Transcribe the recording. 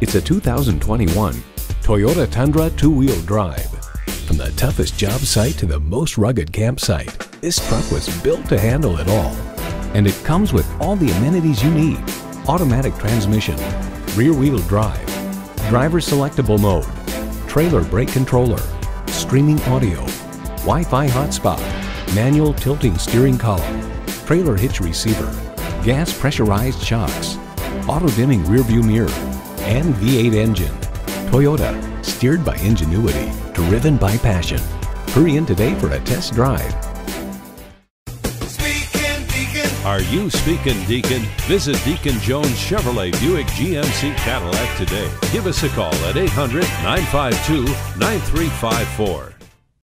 It's a 2021 Toyota Tundra two-wheel drive. From the toughest job site to the most rugged campsite, this truck was built to handle it all. And it comes with all the amenities you need. Automatic transmission, rear-wheel drive, driver selectable mode, trailer brake controller, streaming audio, Wi-Fi hotspot, manual tilting steering column, trailer hitch receiver, gas pressurized shocks, auto dimming rear view mirror, and V8 engine. Toyota, steered by ingenuity, driven by passion. Hurry in today for a test drive. Speaking Deacon. Are you speaking Deacon? Visit Deacon Jones Chevrolet Buick GMC Cadillac today. Give us a call at 800 952 9354.